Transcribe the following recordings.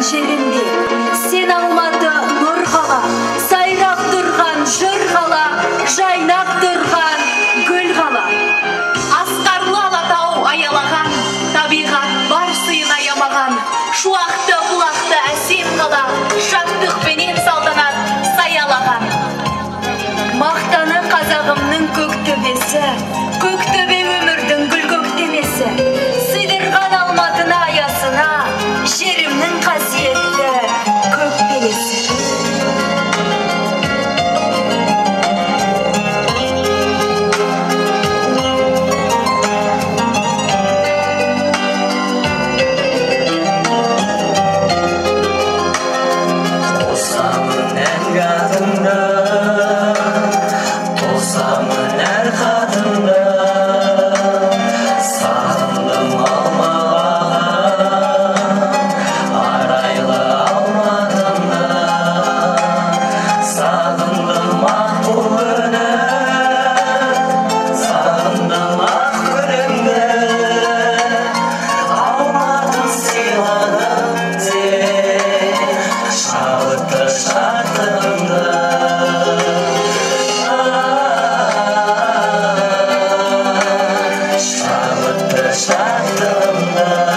жерінде сен алматы нұр қала сайрап тұрған жыр қала жайнап тұрған гүл қала. Асқарлы алатау аялаған табиғат бар сыйын аямаған шуақты бұлақты әсем қала шаттықпенен салтанат саялаған. Мақтаны қазағымның көк төбесі sign of love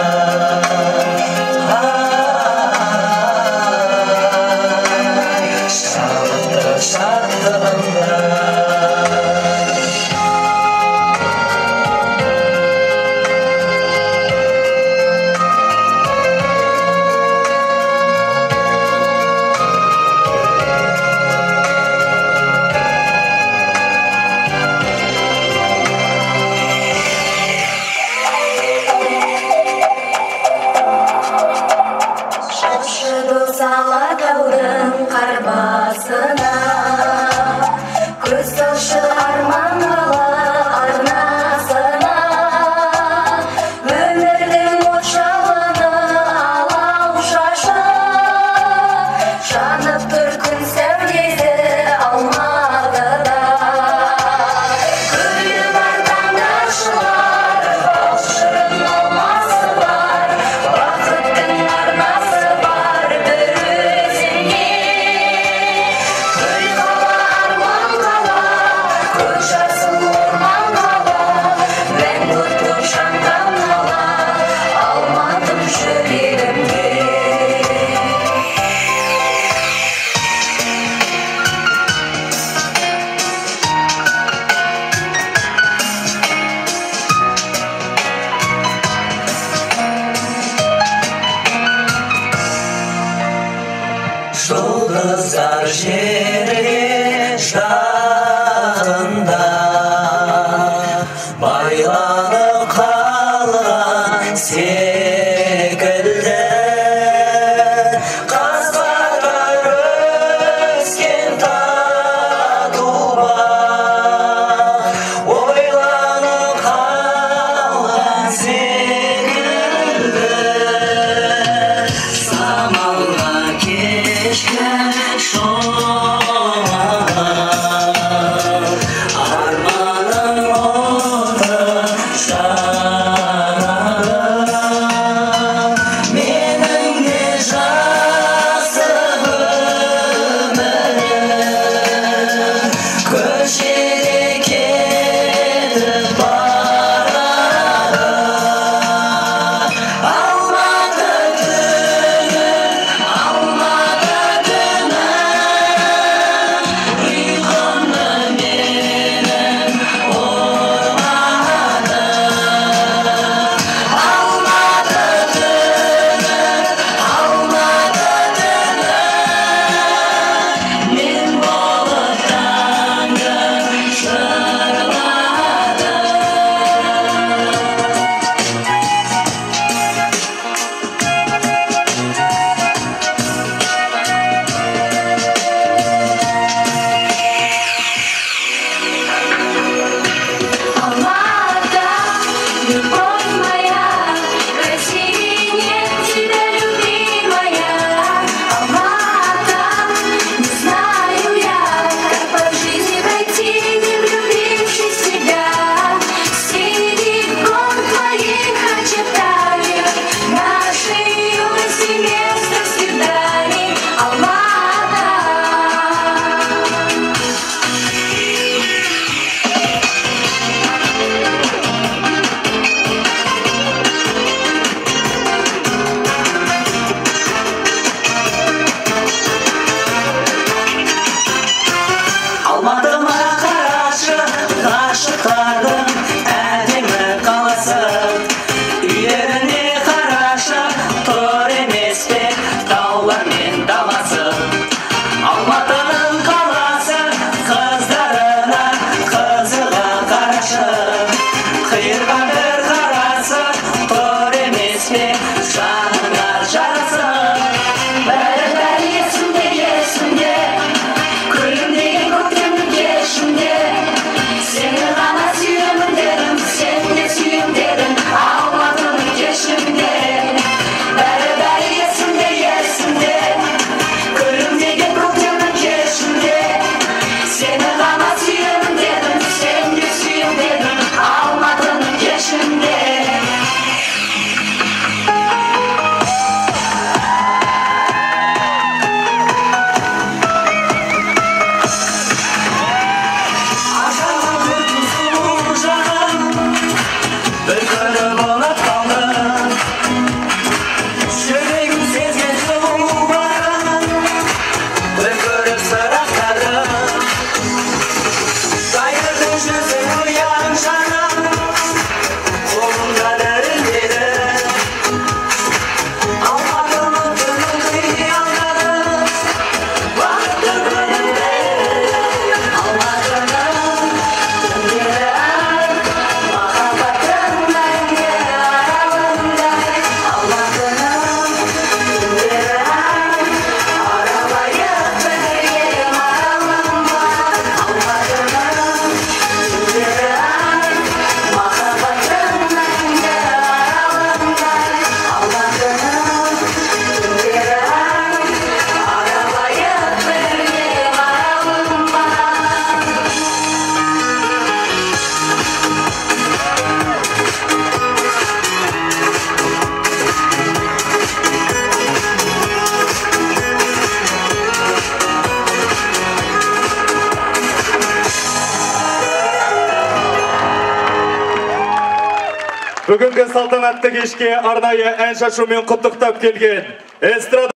Бүгінгі салтанатты кешке арнайы ән шашумен құттықтап келген эстрада